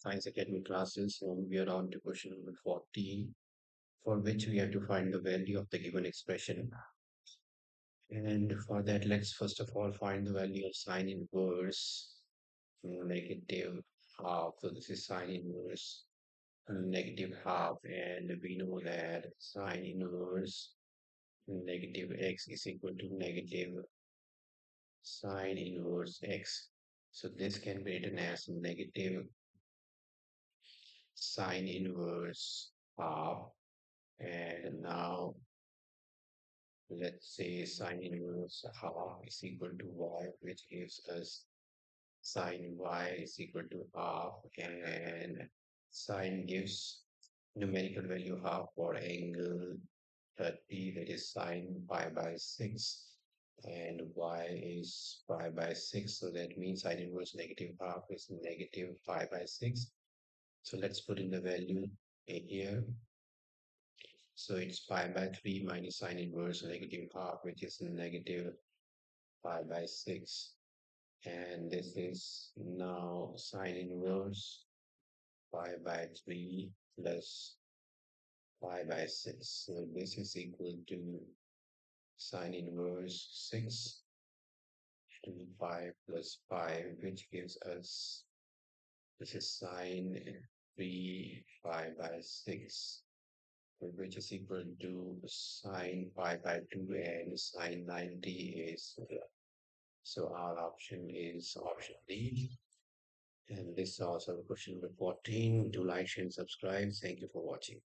Science Academy classes. and we are on to question number 14, for which we have to find the value of the given expression. And for that, let's first of all find the value of sine inverse mm, negative half. So this is sine inverse mm, negative half, and we know that sine inverse mm, negative x is equal to negative sine inverse x. So this can be written as negative sine inverse half. And now let's say sine inverse half is equal to y, which gives us sine y is equal to half and sine gives numerical value half for angle 30 that is sine pi by 6 and y is pi by 6 so that means sine inverse negative half is negative pi by 6 so let's put in the value here. So it's pi by 3 minus sine inverse negative half which is negative pi by 6 and this is now sine inverse pi by 3 plus pi by 6 so this is equal to sine inverse 6 to 5 plus 5 which gives us this is sine 3 pi by 6 which is equal to sine pi by 2 and sine 90 is so our option is option D. And this is also question number 14. Do like, share, and subscribe. Thank you for watching.